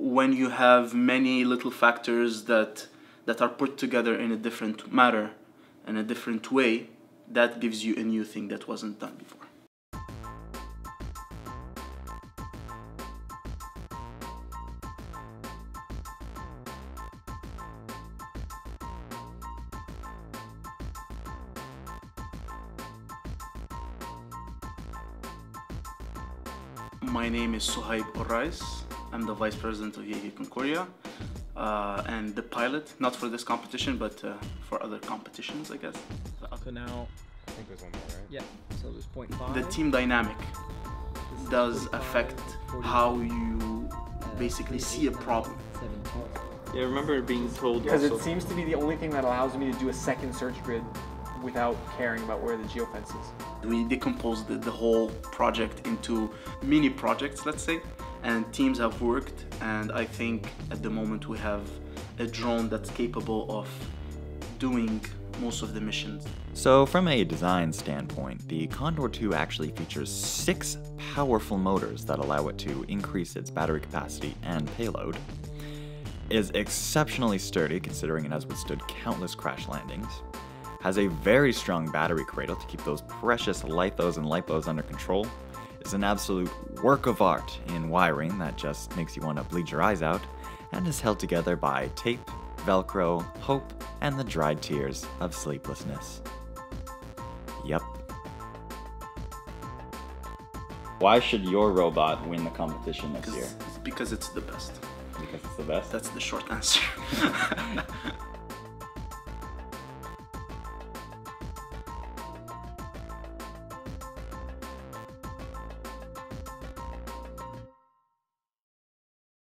when you have many little factors that that are put together in a different manner, in a different way, that gives you a new thing that wasn't done before. My name is Suhaib Orais. I'm the Vice President of UAV Concordia uh, and the pilot, not for this competition, but uh, for other competitions, I guess. So now, I think there's one more, right? yeah, so there's point five. The team dynamic This does affect how you uh, basically see a problem. 17. Yeah, I remember being told Because it seems to be the only thing that allows me to do a second search grid without caring about where the geofence is. We decomposed the, the whole project into mini projects, let's say, and teams have worked. And I think at the moment we have a drone that's capable of doing most of the missions. So, from a design standpoint, the Condor 2 actually features six powerful motors that allow it to increase its battery capacity and payload. is exceptionally sturdy considering it has withstood countless crash landings. Has a very strong battery cradle to keep those precious lithos and lipos under control. Is an absolute work of art in wiring that just makes you want to bleed your eyes out, and is held together by tape, Velcro, hope, and the dried tears of sleeplessness. Yep. Why should your robot win the competition this year? Because, because it's the best. Because it's the best? That's the short answer.